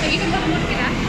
Sige, kung